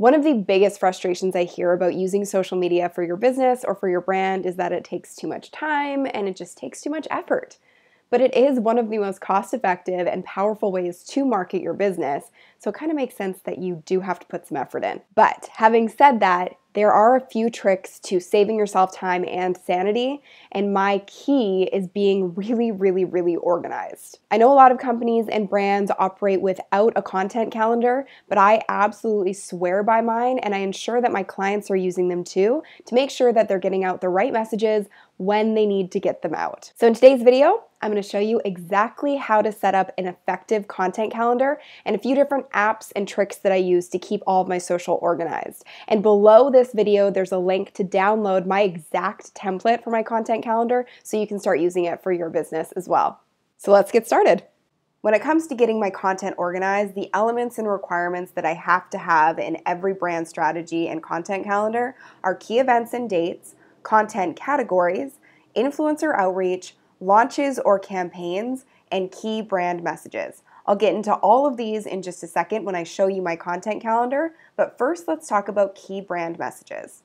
One of the biggest frustrations I hear about using social media for your business or for your brand is that it takes too much time and it just takes too much effort. But it is one of the most cost effective and powerful ways to market your business, so it kind of makes sense that you do have to put some effort in. But having said that, there are a few tricks to saving yourself time and sanity, and my key is being really, really, really organized. I know a lot of companies and brands operate without a content calendar, but I absolutely swear by mine, and I ensure that my clients are using them too to make sure that they're getting out the right messages when they need to get them out. So, in today's video, I'm going to show you exactly how to set up an effective content calendar and a few different apps and tricks that I use to keep all of my social organized. And below this video, there's a link to download my exact template for my content calendar so you can start using it for your business as well. So let's get started. When it comes to getting my content organized, the elements and requirements that I have to have in every brand strategy and content calendar are key events and dates, content categories, influencer outreach, launches or campaigns, and key brand messages. I'll get into all of these in just a second when I show you my content calendar, but first let's talk about key brand messages.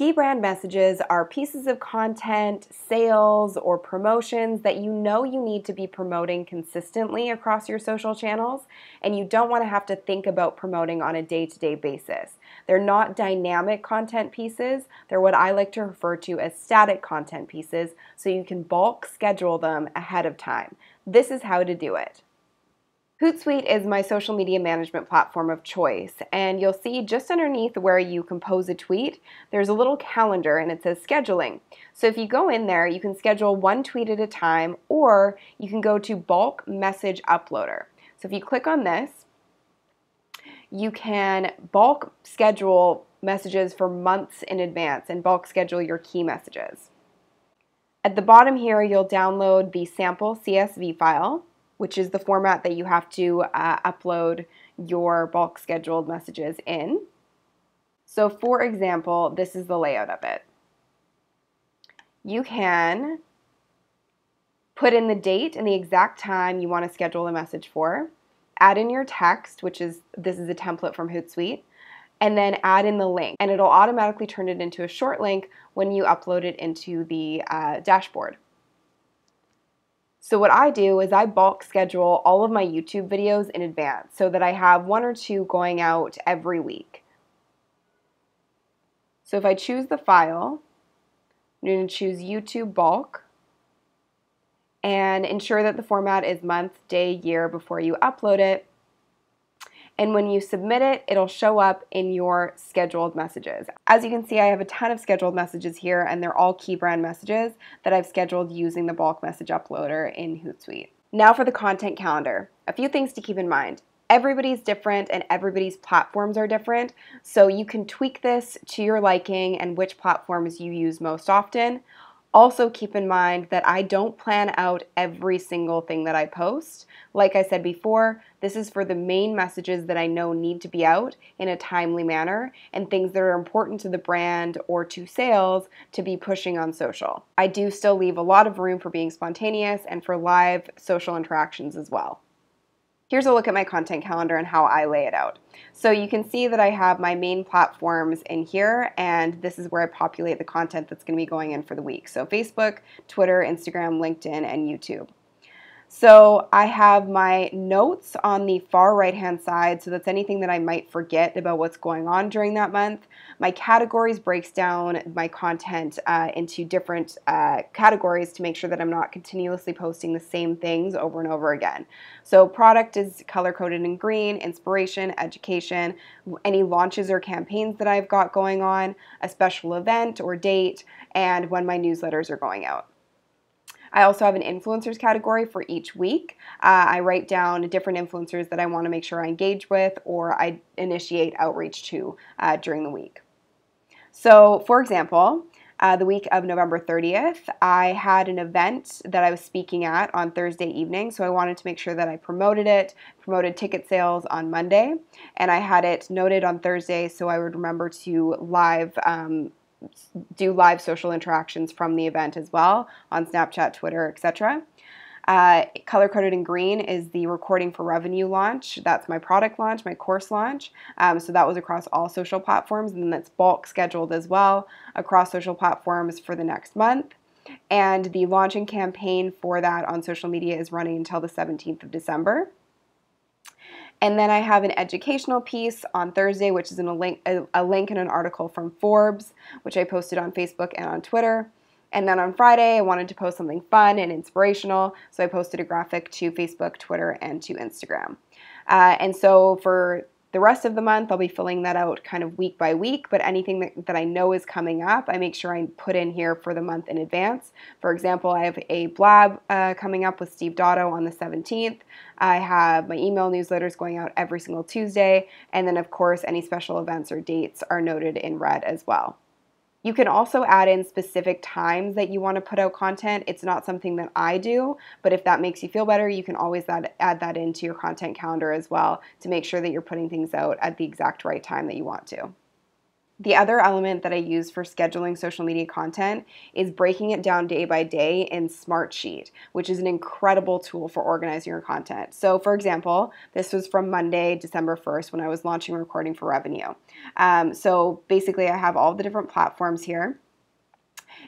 Key brand messages are pieces of content, sales, or promotions that you know you need to be promoting consistently across your social channels, and you don't want to have to think about promoting on a day to day basis. They're not dynamic content pieces, they're what I like to refer to as static content pieces, so you can bulk schedule them ahead of time. This is how to do it. Hootsuite is my social media management platform of choice, and you'll see just underneath where you compose a tweet, there's a little calendar and it says scheduling. So if you go in there, you can schedule one tweet at a time, or you can go to bulk message uploader. So if you click on this, you can bulk schedule messages for months in advance and bulk schedule your key messages. At the bottom here, you'll download the sample CSV file which is the format that you have to uh, upload your bulk scheduled messages in. So for example, this is the layout of it. You can put in the date and the exact time you want to schedule the message for, add in your text, which is, this is a template from Hootsuite, and then add in the link. And it'll automatically turn it into a short link when you upload it into the uh, dashboard. So what I do is I bulk schedule all of my YouTube videos in advance so that I have one or two going out every week. So if I choose the file, I'm going to choose YouTube bulk and ensure that the format is month, day, year before you upload it. And when you submit it, it'll show up in your scheduled messages. As you can see, I have a ton of scheduled messages here and they're all key brand messages that I've scheduled using the bulk message uploader in Hootsuite. Now for the content calendar. A few things to keep in mind. Everybody's different and everybody's platforms are different, so you can tweak this to your liking and which platforms you use most often. Also, keep in mind that I don't plan out every single thing that I post. Like I said before, this is for the main messages that I know need to be out in a timely manner and things that are important to the brand or to sales to be pushing on social. I do still leave a lot of room for being spontaneous and for live social interactions as well. Here's a look at my content calendar and how I lay it out. So you can see that I have my main platforms in here and this is where I populate the content that's going to be going in for the week. So Facebook, Twitter, Instagram, LinkedIn, and YouTube. So I have my notes on the far right hand side, so that's anything that I might forget about what's going on during that month. My categories breaks down my content uh, into different uh, categories to make sure that I'm not continuously posting the same things over and over again. So product is color coded in green, inspiration, education, any launches or campaigns that I've got going on, a special event or date, and when my newsletters are going out. I also have an influencers category for each week. Uh, I write down different influencers that I want to make sure I engage with or I initiate outreach to uh, during the week. So, for example, uh, the week of November 30th, I had an event that I was speaking at on Thursday evening, so I wanted to make sure that I promoted it, promoted ticket sales on Monday, and I had it noted on Thursday so I would remember to live um, do live social interactions from the event as well on Snapchat, Twitter, etc. Uh, color coded in green is the recording for revenue launch. That's my product launch, my course launch. Um, so that was across all social platforms, and then that's bulk scheduled as well across social platforms for the next month. And the launching campaign for that on social media is running until the 17th of December. And then I have an educational piece on Thursday, which is in a link, a, a link in an article from Forbes, which I posted on Facebook and on Twitter. And then on Friday, I wanted to post something fun and inspirational, so I posted a graphic to Facebook, Twitter, and to Instagram. Uh, and so for the rest of the month, I'll be filling that out kind of week by week, but anything that, that I know is coming up, I make sure I put in here for the month in advance. For example, I have a blab uh, coming up with Steve Dotto on the 17th. I have my email newsletters going out every single Tuesday, and then, of course, any special events or dates are noted in red as well. You can also add in specific times that you want to put out content. It's not something that I do, but if that makes you feel better, you can always add, add that into your content calendar as well to make sure that you're putting things out at the exact right time that you want to. The other element that I use for scheduling social media content is breaking it down day by day in Smartsheet, which is an incredible tool for organizing your content. So, for example, this was from Monday, December 1st, when I was launching recording for revenue. Um, so, basically, I have all the different platforms here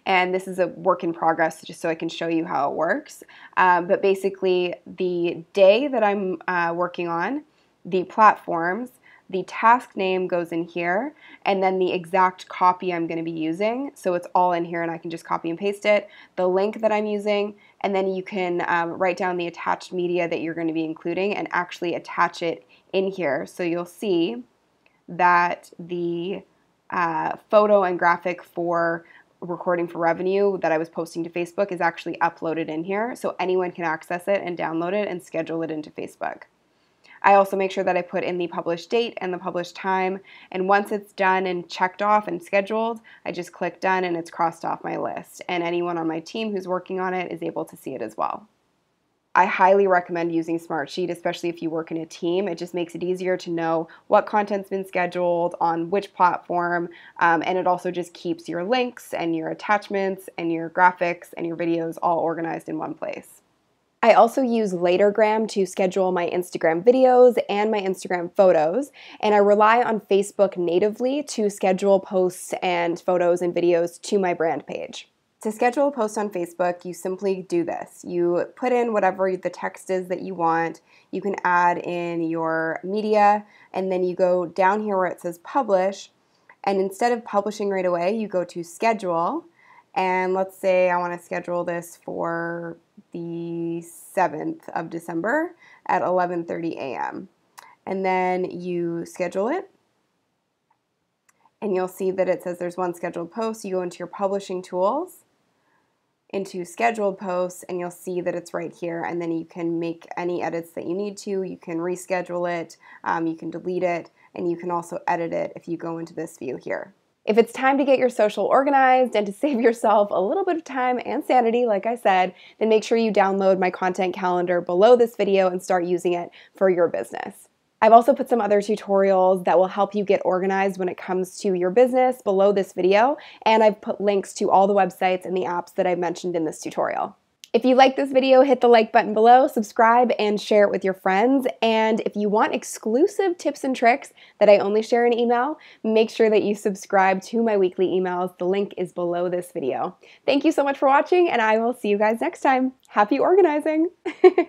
and this is a work in progress just so I can show you how it works. Um, but basically, the day that I'm uh, working on, the platforms, the task name goes in here, and then the exact copy I'm going to be using. So it's all in here, and I can just copy and paste it. The link that I'm using, and then you can um, write down the attached media that you're going to be including and actually attach it in here. So you'll see that the uh, photo and graphic for recording for revenue that I was posting to Facebook is actually uploaded in here. So anyone can access it and download it and schedule it into Facebook. I also make sure that I put in the published date and the published time. And once it's done and checked off and scheduled, I just click done and it's crossed off my list. And anyone on my team who's working on it is able to see it as well. I highly recommend using Smartsheet, especially if you work in a team. It just makes it easier to know what content's been scheduled on which platform, um, and it also just keeps your links and your attachments and your graphics and your videos all organized in one place. I also use Latergramme to schedule my Instagram videos and my Instagram photos, and I rely on Facebook natively to schedule posts and photos and videos to my brand page. To schedule a post on Facebook, you simply do this. You put in whatever the text is that you want, you can add in your media, and then you go down here where it says publish, and instead of publishing right away, you go to schedule, and let's say I want to schedule this for the 7th of December at 11:30 a.m. And then you schedule it. And you'll see that it says there's one scheduled post. You go into your publishing tools, into scheduled posts, and you'll see that it's right here. And then you can make any edits that you need to. You can reschedule it, um, you can delete it, and you can also edit it if you go into this view here. If it's time to get your social organized and to save yourself a little bit of time and sanity, like I said, then make sure you download my content calendar below this video and start using it for your business. I've also put some other tutorials that will help you get organized when it comes to your business below this video, and I've put links to all the websites and the apps that I mentioned in this tutorial. If you like this video, hit the like button below, subscribe, and share it with your friends. And if you want exclusive tips and tricks that I only share in email, make sure that you subscribe to my weekly emails. The link is below this video. Thank you so much for watching, and I will see you guys next time. Happy organizing!